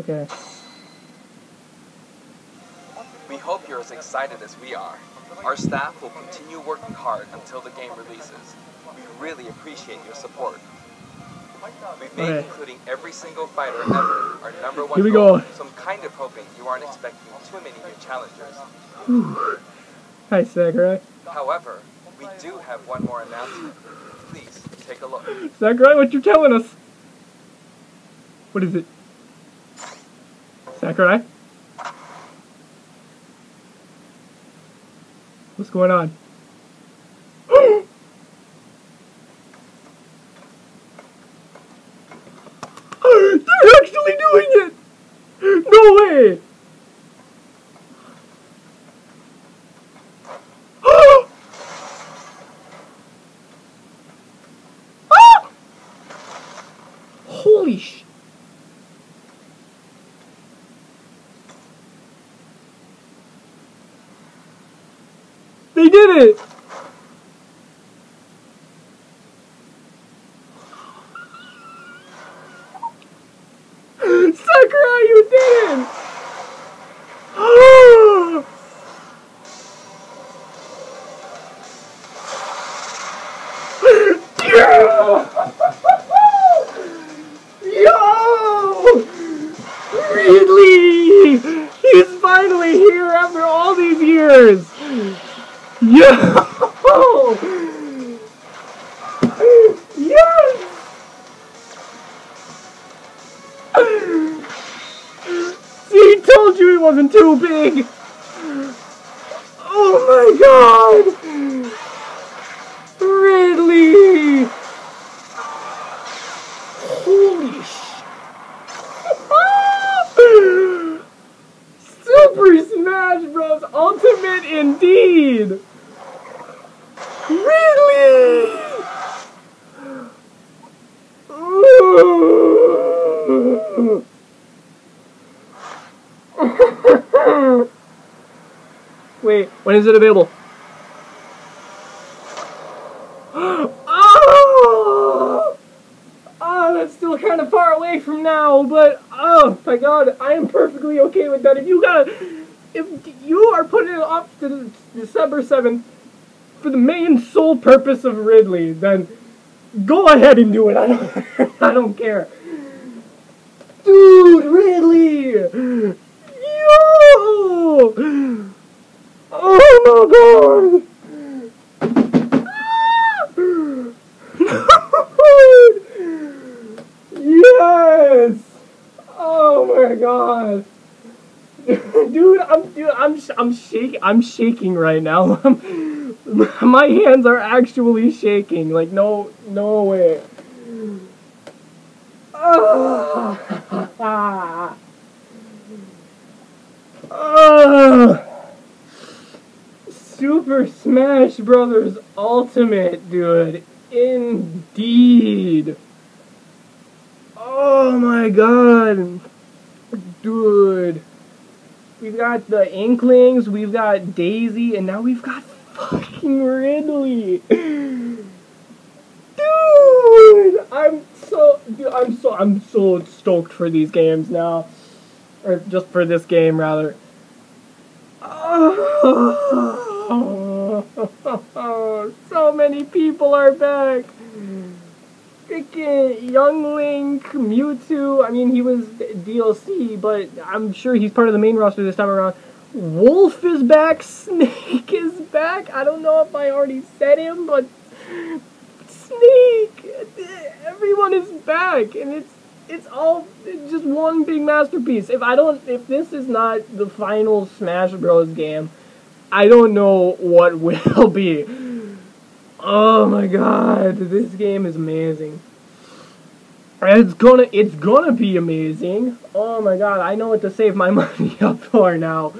Okay. We hope you're as excited as we are. Our staff will continue working hard until the game releases. We really appreciate your support. We've made Okay. including every single fighter ever our number one Here we goal, go. so I'm kind of hoping you aren't expecting too many new challengers. Whew. Hi, Sakurai. However, we do have one more announcement. Please take a look. Sakurai, what you're telling us? What is it? Sakurai? What's going on? They're actually doing it! No way! Ah! Holy sh! They did it! Sakurai, you did it! Yo! Ridley! He's finally here after all these years! Yo! Yes! He told you he wasn't too big! Oh my god! Ridley! Holy sh! Super Smash Bros. Ultimate indeed! Ooh. Wait, when is it available? oh! That's still kind of far away from now, but oh my god, I am perfectly okay with that. If you gotta, if you are putting it off to December 7th for the main sole purpose of Ridley, then go ahead and do it. I don't, I don't care. Dude, Ridley! Yo! Oh my god! yes! Oh my god! Dude, I'm dude, I'm I'm shaking I'm shaking right now. my hands are actually shaking. Like no no way. Ah. Ah. Super Smash Brothers Ultimate, dude. Indeed. Oh my god. Dude. We've got the Inklings, we've got Daisy, and now we've got fucking Ridley. Dude, I'm so dude, I'm so I'm so stoked for these games now. Or just for this game rather. Oh, so many people are back. Freaking Young Link, Mewtwo. I mean, he was DLC, but I'm sure he's part of the main roster this time around. Wolf is back. Snake back. I don't know if I already said him, but Snake. Everyone is back, and it's it's all just one big masterpiece. If I don't, if this is not the final Smash Bros. game, I don't know what will be. Oh my god, this game is amazing. It's gonna, it's gonna be amazing. Oh my god, I know what to save my money up for now.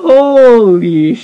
Holy!